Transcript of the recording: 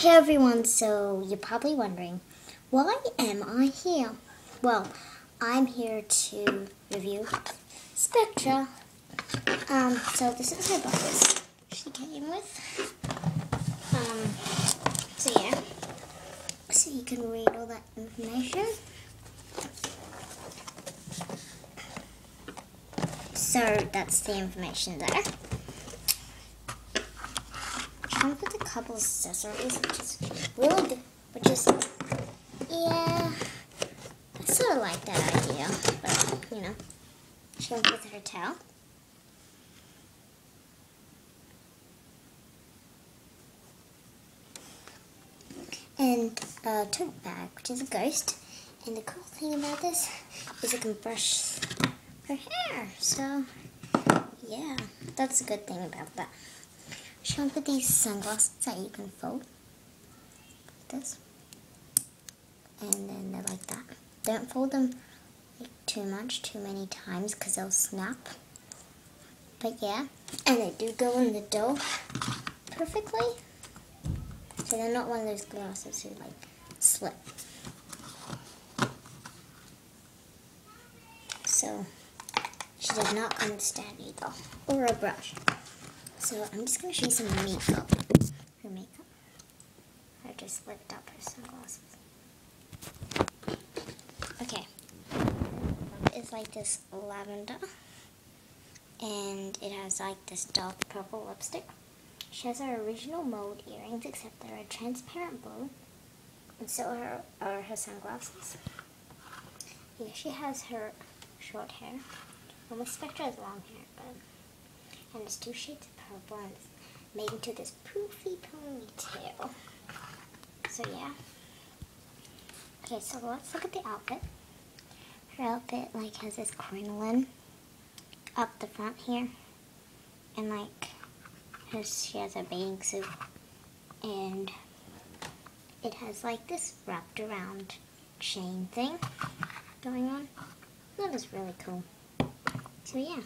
Hey everyone, so you're probably wondering, why am I here? Well, I'm here to review Spectra. Um, so this is her box she came with. Um, so yeah, so you can read all that information. So that's the information there. Comes with a couple accessories, which is really good. Which is, yeah, I sort of like that idea, but you know, she comes with her towel. And a tote bag, which is a ghost. And the cool thing about this is it can brush her hair. So, yeah, that's a good thing about that. Comes with these sunglasses that you can fold. Like this. And then they're like that. Don't fold them too much, too many times, because they'll snap. But yeah, and they do go in the dough perfectly. So they're not one of those glasses who like slip. So she does not come with a stand either, or a brush. So I'm just going to show you some makeup. Her makeup. I just lift up her sunglasses. Okay. It's like this lavender. And it has like this dark purple lipstick. She has her original mold earrings, except they're a transparent blue. And so are, are her sunglasses. Yeah, she has her short hair. Well, my Spectra has long hair, but and it's two shades and it's made into this poofy ponytail. So yeah. Okay, so let's look at the outfit. Her outfit like has this crinoline up the front here, and like has, she has a bathing suit, and it has like this wrapped around chain thing going on. That is really cool. So yeah.